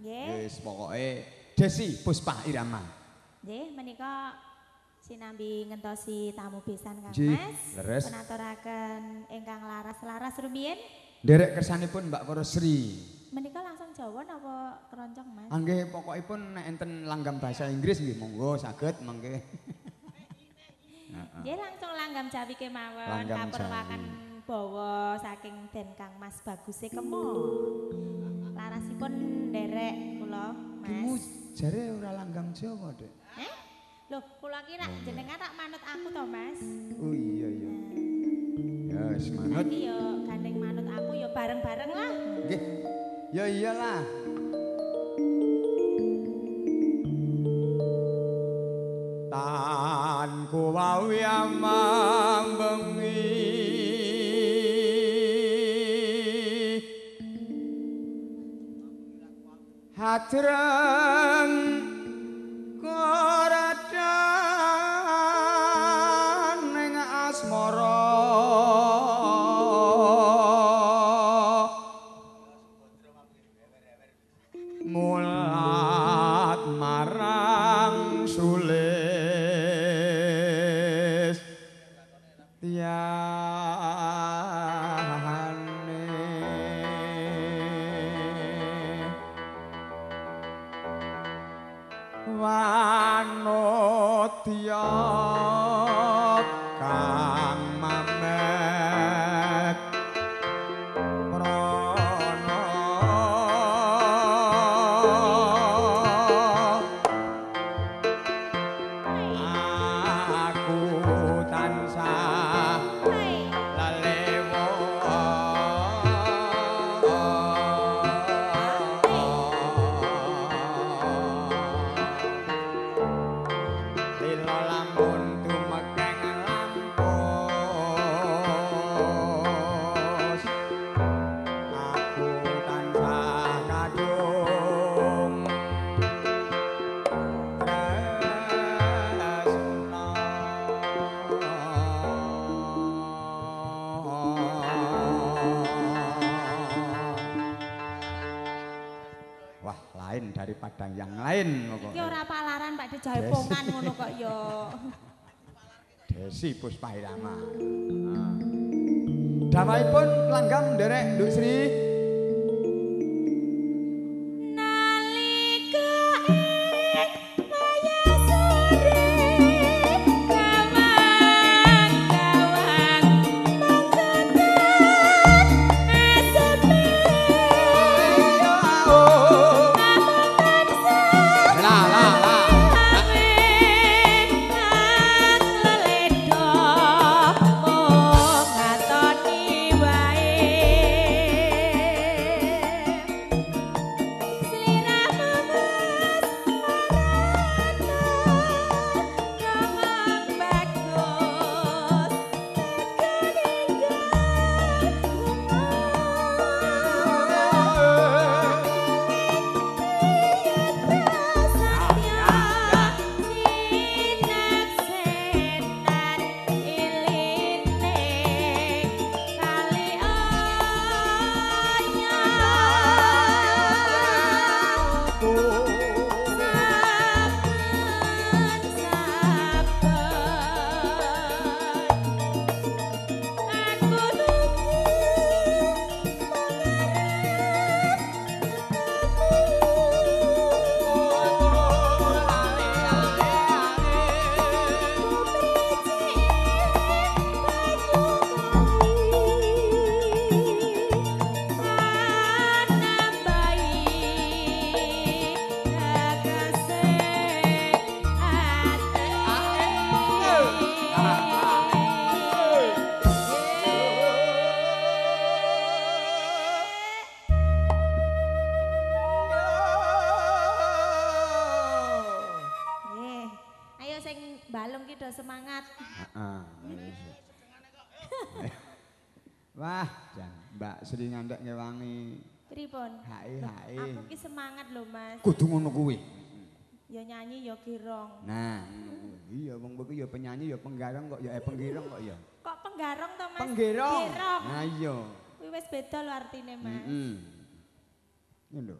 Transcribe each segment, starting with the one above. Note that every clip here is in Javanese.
Nggih. Wis pokoke Desi Puspa Irama. Nggih, menika sinambi ngentosi tamu besan Kang Nggih, Mas. leres. Penaturaken ingkang laras-laras rumiyin. Nderek kersanipun Mbak Koro Sri. Menika langsung Jawa napa keroncong Mas? Angge pokokipun nek enten langgam bahasa Inggris nggih monggo saged mangke. Nggih langsung langgam Jawi kemawon kapurwaken bawa saking Den Kang Mas Baguse Kemo. Larasipun nderek kula Mas. jare ora langgam Jawa, Dek. Eh? Loh, kula kira jenengan tak manut aku to Mas. Oh iya iya. Ya wis manut. Saiki yo gandeng manut aku yo bareng-bareng lah. Nggih. Ya iyalah. Hadreng Saathiya lain Iki pokoknya. ora palaran Pak Jaipongan ngono kok yo. Desi Puspa Irama. Damai pun langgam derek Nduk Sri. Mbak Sri ngantek ngewangi. Pripun? Loh, hai. Aku ki semangat lho, Mas. Kudu ngono kuwi. Ya nyanyi ya girong. Nah, iya wong kuwi ya penyanyi ya penggarong kok ya eh penggirong kok ya. Kok penggarong to, Mas? Penggirong. Girong. Nah iya. Kuwi wis beda lho artine, Mas. Heeh. Ini lho.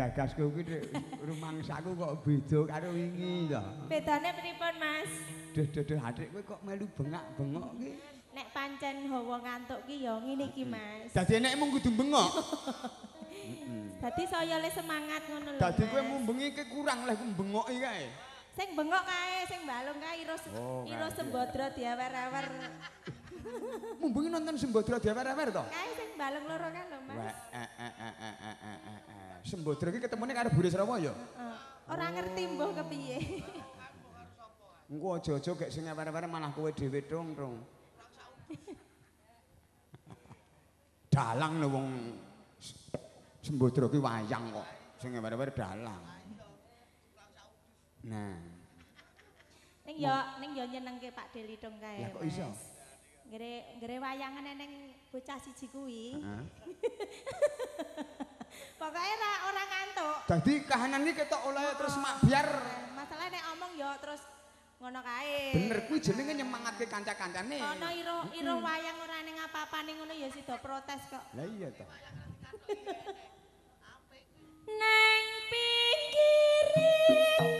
Gagasku kuwi nek rumangsaku kok beda karo wingi to. Bedane pripun, Mas? Duh duh duh adik kowe kok melu bengak-bengok ki. Nek pancen hawa ngantuk ki ya ngene iki, Mas. Dadi nek mung kudu bengok. Dadi saya le semangat ngono lho. Dadi kowe Mas. mumbengi ki kurang leh ku bengoki kae. Sing bengok kae, sing balung kae iro Oh, iro kae. sembodra diawer-awer. Mumbengi nonton Sembodra diawer-awer to. Kae sing balung loro kan lho, Mas. Wah, eh, eh, eh, eh, eh, eh, eh, eh. Sembodra ki ketemune karo Bure Surabaya. Heeh. Ora ngerti mbuh kepiye. Engko aja-aja gek sing awer-awer malah kowe dhewe dong, Rong. Dalang lho wong Sembodra ki wayang kok. Sing awer-awer dalang. Nah, Ning yo ning yo nyenengke Pak Deli dong kae. Lah, kok iso? Ngere ngere wayangan ning bocah siji kuwi. heeh. Pokoke ora ora ngantuk. Dadi kahanan iki ketok oleh terus mak biar Masalah nek omong yo terus ngono kae. bener kuwi jenenge nyemangatke kanca-kancane. Ono iro iro wayang ora ning apa-apane ngono ya sida protes kok. Lah iya to. Neng pinggiring